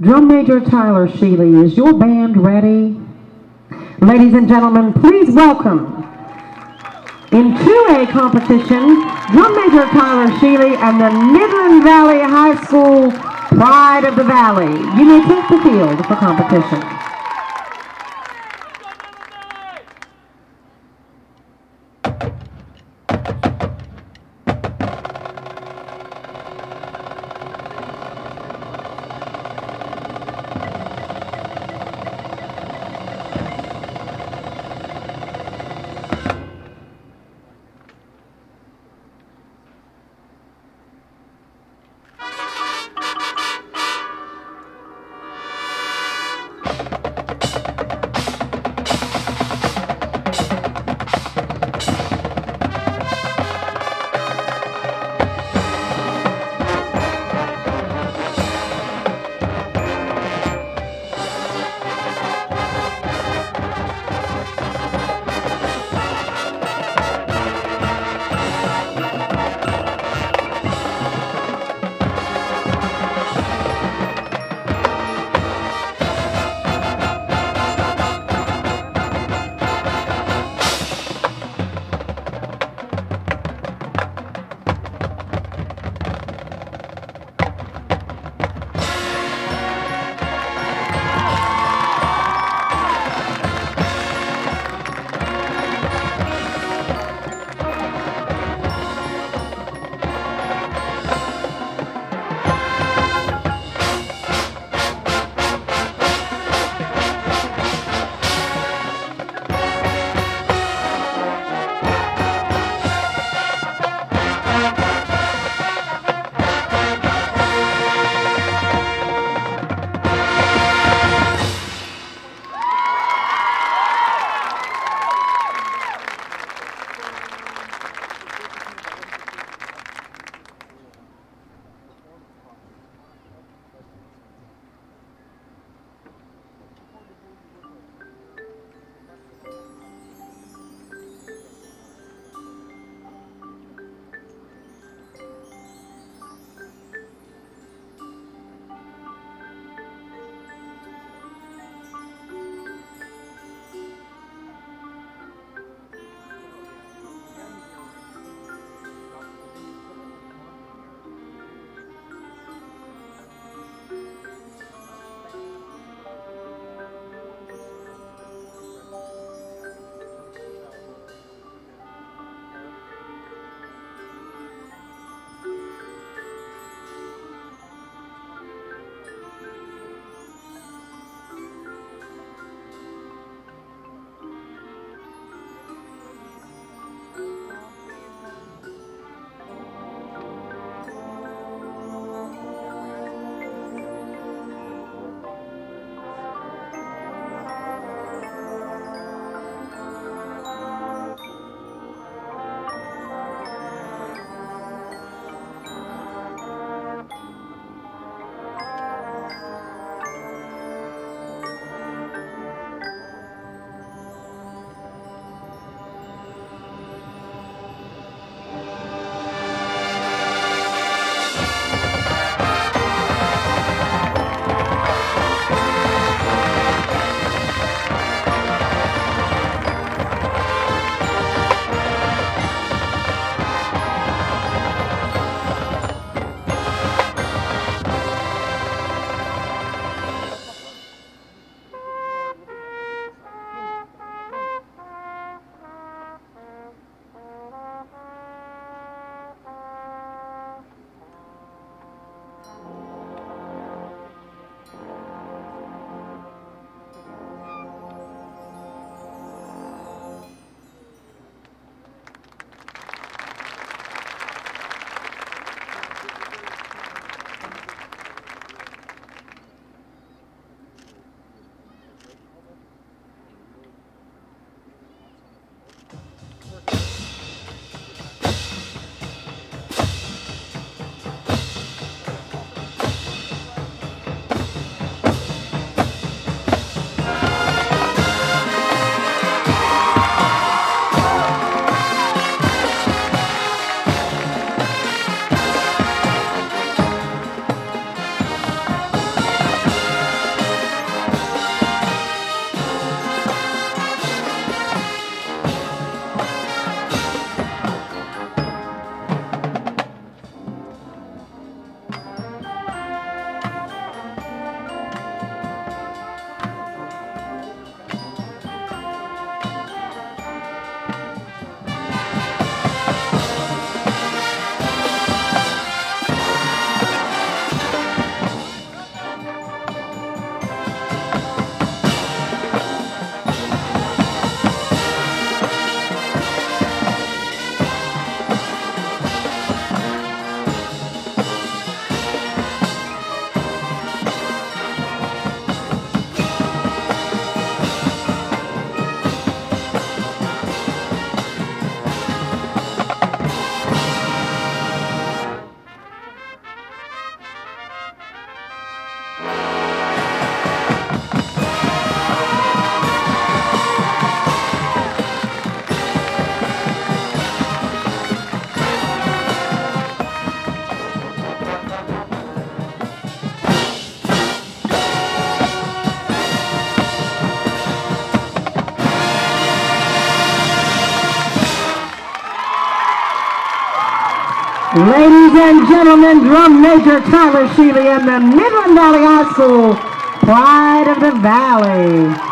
Drum Major Tyler Sheely, is your band ready? Ladies and gentlemen, please welcome in 2A competition, Drum Major Tyler Sheely and the Midland Valley High School Pride of the Valley. You may take the field for competition. Ladies and gentlemen, drum major Tyler Sheely and the Midland Valley High School Pride of the Valley.